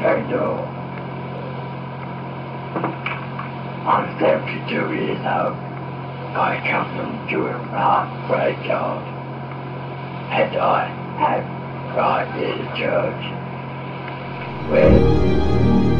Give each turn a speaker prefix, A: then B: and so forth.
A: back door. I'm 72 years old. I come from Durants Park graveyard. And I have right near the church. Where